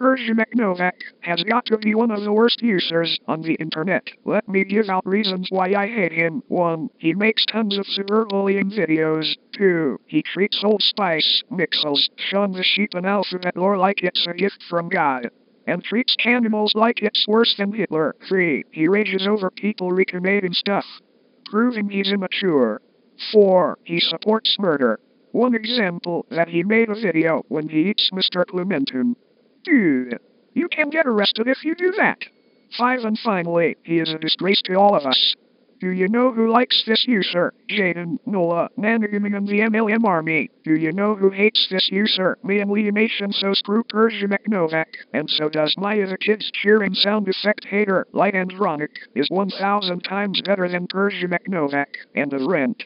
Przemek Nowak has got to be one of the worst users on the internet. Let me give out reasons why I hate him. 1. He makes tons of super cyberbullying videos. 2. He treats Old Spice, Mixels, Shaun the Sheep and Alphabet Lore like it's a gift from God and treats animals like it's worse than Hitler. 3. He rages over people recreating stuff, proving he's immature. 4. He supports murder. One example that he made a video when he eats Mr. Clementon. Dude, you can get arrested if you do that. 5. And finally, he is a disgrace to all of us. Do you know who likes this user? Jaden, Nola, Nanaguming and the MLM army. Do you know who hates this user? Me and Liam Nation so screw Przemek Nowak. And so does Maya the kid's cheering sound effect hater. Light and Ronic is 1000 times better than Przemek Nowak. And the rent.